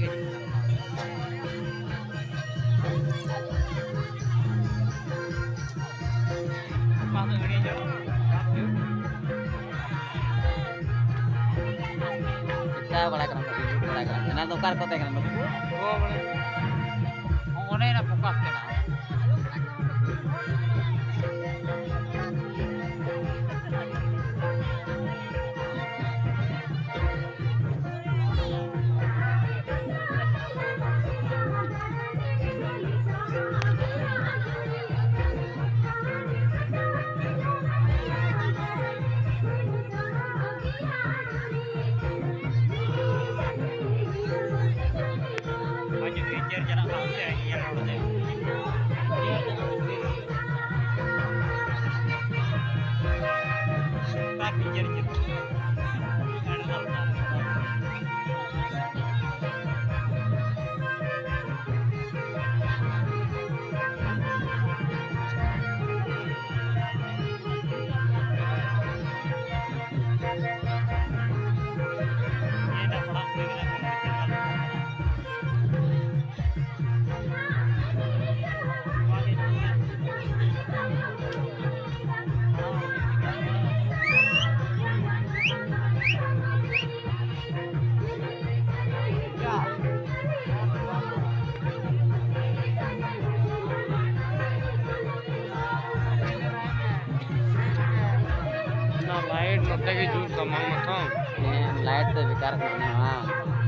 kita oh, boleh kerana boleh kerana Kita tukar kau tengok Arminger gitu light मतलब कि light तो बेकार करना ना